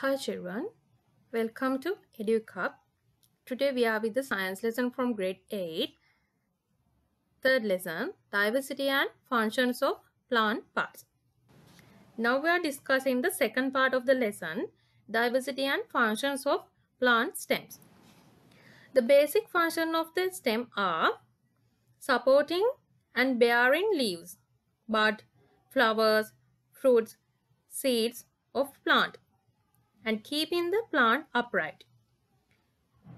Hi children, welcome to Edu Cub. Today we are with the science lesson from grade 8. Third lesson, diversity and functions of plant parts. Now we are discussing the second part of the lesson, diversity and functions of plant stems. The basic function of the stem are supporting and bearing leaves, bud, flowers, fruits, seeds of plant and keeping the plant upright.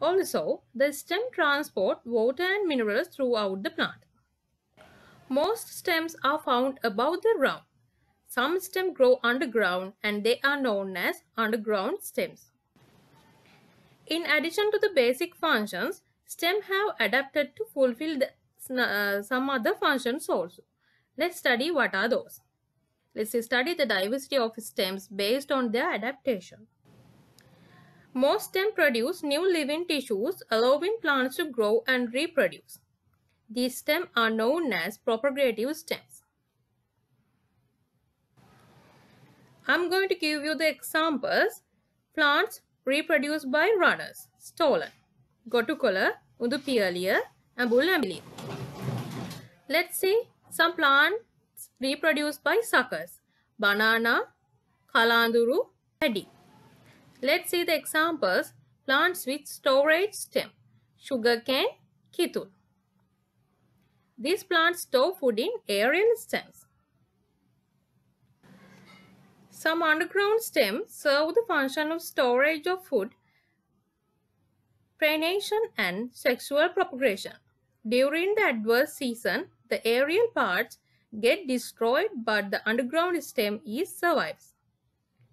Also, the stem transport water and minerals throughout the plant. Most stems are found above the ground. Some stems grow underground and they are known as underground stems. In addition to the basic functions, stems have adapted to fulfill the, uh, some other functions also. Let's study what are those. Let's study the diversity of stems based on their adaptation. Most stems produce new living tissues, allowing plants to grow and reproduce. These stems are known as propagative stems. I'm going to give you the examples. Plants reproduced by runners. Stolon, Gotukola, Udupialia, and Bulambili. Let's see some plants reproduced by suckers. Banana, Kalanduru, Paddy. Let's see the examples. Plants with storage stem. Sugarcane, Kitul. These plants store food in aerial stems. Some underground stems serve the function of storage of food, pollination and sexual propagation. During the adverse season, the aerial parts get destroyed but the underground stem is survives.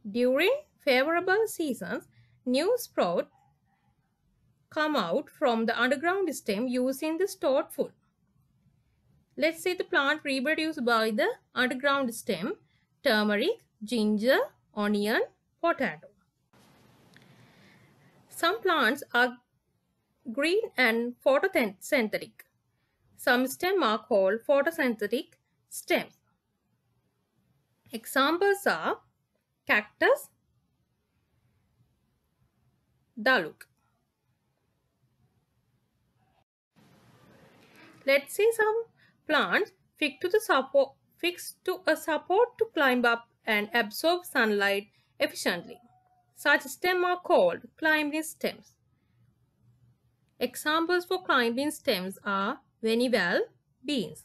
During favorable seasons, new sprout come out from the underground stem using the stored food. Let's see the plant reproduced by the underground stem, turmeric, ginger, onion, potato. Some plants are green and photosynthetic. Some stem are called photosynthetic stems. Examples are cactus, daluk. Let's see some plants fixed to the support fixed to a support to climb up and absorb sunlight efficiently. Such stems are called climbing stems. Examples for climbing stems are Venival beans.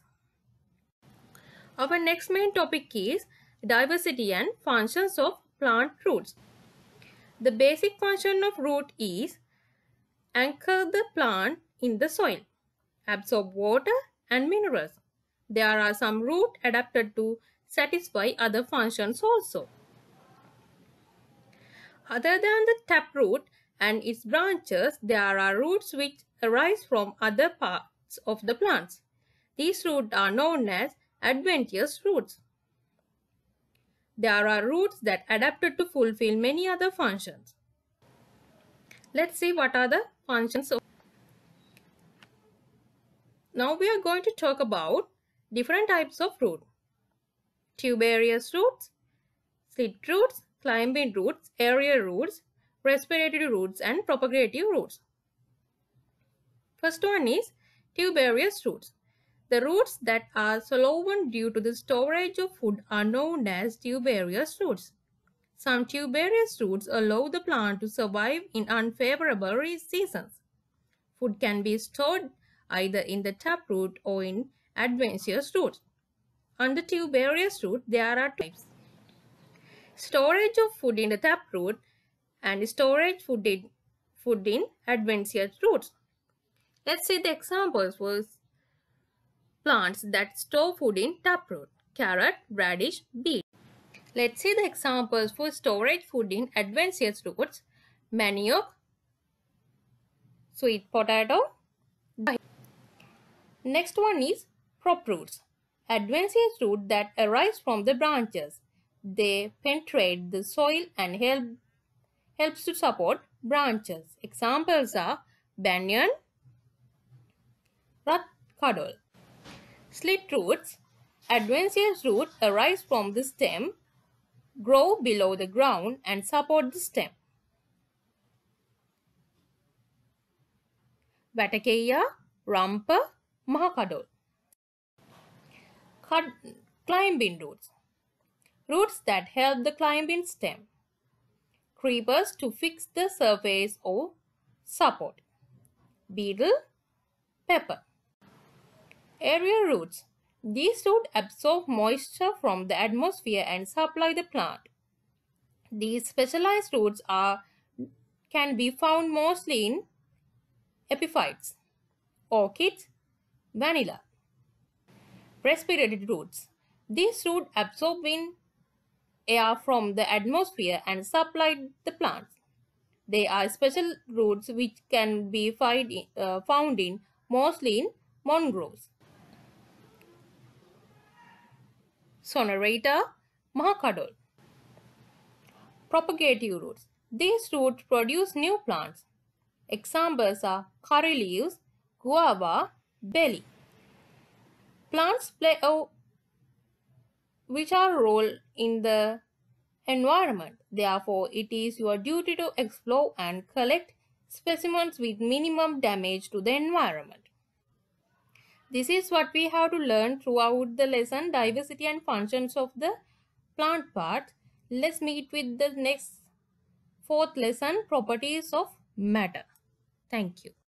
Our next main topic is diversity and functions of plant roots. The basic function of root is anchor the plant in the soil, absorb water and minerals. There are some root adapted to satisfy other functions also. Other than the taproot and its branches, there are roots which arise from other parts of the plants. These roots are known as adventitious roots. There are roots that adapted to fulfill many other functions. Let's see what are the functions now we are going to talk about different types of root. Tuberous roots, stilt roots, climbing roots, aerial roots, respiratory roots and propagative roots. First one is tuberous roots. The roots that are swollen due to the storage of food are known as tuberous roots. Some tuberous roots allow the plant to survive in unfavorable seasons. Food can be stored either in the taproot or in adventitious roots. Under tuberous root, there are types. Storage of food in the taproot and storage food in, food in adventitious roots. Let's see the examples for plants that store food in taproot. Carrot, radish, beet. Let's see the examples for storage food in adventitious roots. Manioc, sweet potato. Next one is prop roots. Adventitious roots that arise from the branches. They penetrate the soil and help helps to support branches. Examples are banyan, ratkadol. Stilt roots. Adventitious roots arise from the stem grow below the ground and support the stem. Vatakeya, Rampa, Mahakadol. Climbing roots. Roots that help the climbing stem. Creepers to fix the surface or support. Betel, pepper. Aerial roots. These roots absorb moisture from the atmosphere and supply the plant. These specialized roots are can be found mostly in epiphytes, orchids, vanilla. Respiratory roots. These roots absorb in air from the atmosphere and supply the plants. They are special roots which can be find, uh, found in mostly in mangroves. Sonneratia, Mahakadol. Propagative roots. These roots produce new plants. Examples are curry leaves, guava, belly. Plants play a vital role in the environment. Therefore, it is your duty to explore and collect specimens with minimum damage to the environment. This is what we have to learn throughout the lesson diversity and functions of the plant part. Let's meet with the next fourth lesson properties of matter. Thank you.